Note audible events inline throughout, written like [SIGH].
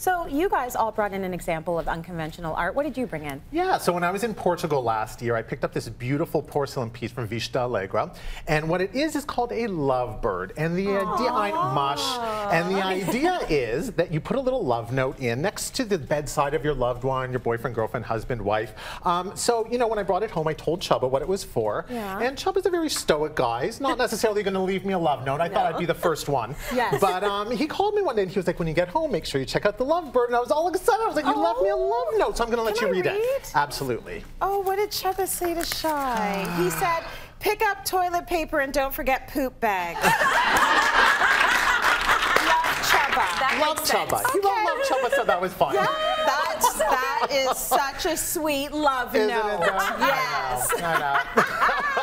So you guys all brought in an example of unconventional art. What did you bring in? Yeah, so when I was in Portugal last year, I picked up this beautiful porcelain piece from Vista Alegre. And what it is is called a lovebird. And the Aww. idea, I and the idea [LAUGHS] is that you put a little love note in next to the bedside of your loved one, your boyfriend, girlfriend, husband, wife. Um, so, you know, when I brought it home, I told Chubba what it was for. Yeah. And Chubba's a very stoic guy. He's not [LAUGHS] necessarily going to leave me a love note. I no. thought I'd be the first one. [LAUGHS] Yes. But um, he called me one day and he was like, when you get home, make sure you check out the lovebird. And I was all excited. I was like, you oh. left me a oh, love note, so I'm going to let Can you read, read, it. Absolutely. Oh, what did Chubba say to Shai? he [SIGHS] said, pick up toilet paper and don't forget poop bags. [LAUGHS] love Chubba. Okay. You don't love Chubba, so that was fun. Yeah, that's, that is such a sweet love Isn't note. Yes. I know. I [LAUGHS] know.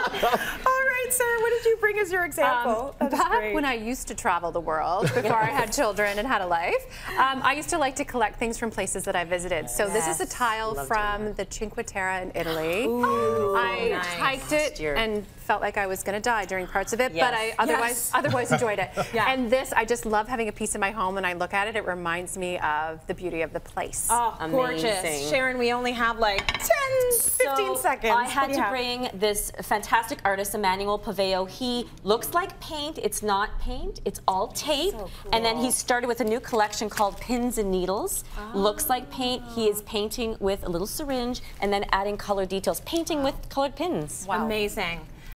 Sarah, what did you bring as your example? Um, back great. when I used to travel the world, [LAUGHS] before I had children and had a life, um, I used to like to collect things from places that I visited. So yes. this is a tile Love from the Cinque Terre in Italy. Ooh, I nice. hiked it and felt like I was going to die during parts of it, yes. but I otherwise yes. otherwise enjoyed it. [LAUGHS] yeah. And this, I just love having a piece in my home. When I look at it, it reminds me of the beauty of the place. Oh, Amazing. gorgeous. Sharon, we only have like 10, 15 so seconds. I had to have? bring this fantastic artist, Emmanuel Paveo. He looks like paint. It's not paint. It's all tape. So cool. And then he started with a new collection called Pins and Needles. Oh. Looks like paint. He is ah. painting with a little syringe and then adding color details. Painting with colored pins. Wow. Amazing.